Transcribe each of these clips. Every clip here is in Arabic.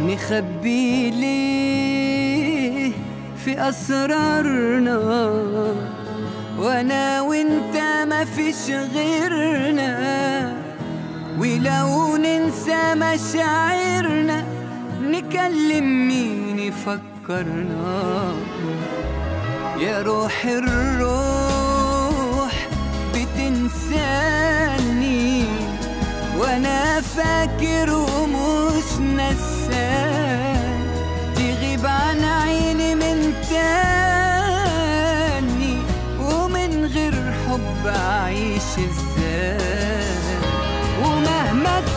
نخبي ليه في أسرارنا. وأنا وأنت ما فيش غيرنا. ولو ننسى مشاعرنا نكلم مين يفكرنا؟ يا روح الروح بتنساني. وأنا فاكر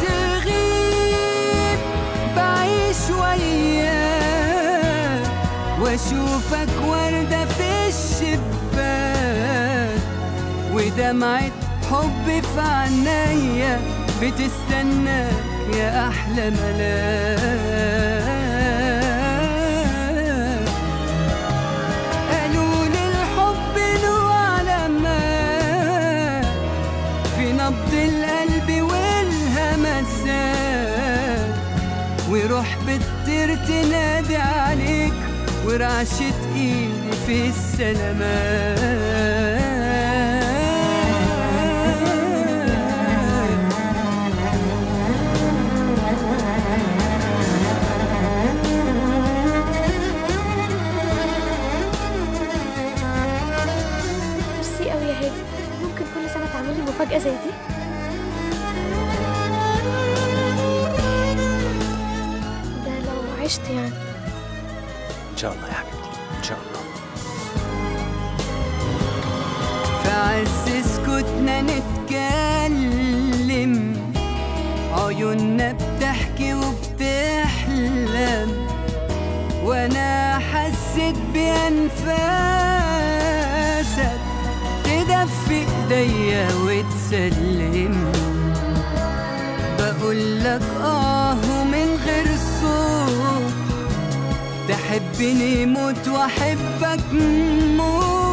تغيب بعيش وياك وأشوفك وردة في الشباك. ودمعة حب في عينيا بتستناك يا أحلى ملاك. وروح بتطير تنادي عليك ورعشة إيدي في السلامات ميرسي قوي يا هادي. ممكن كل سنة تعمل لي مفاجأة زي دي؟ شاء الله يا حبيبتي. إن شاء الله. في عز سكوتنا نتكلم عيوننا بتحكي وبتحلم وأنا حسيت بأنفاسك تدفي إيديا وتسلم. بقول لك آه تحبني موت وأحبك موت.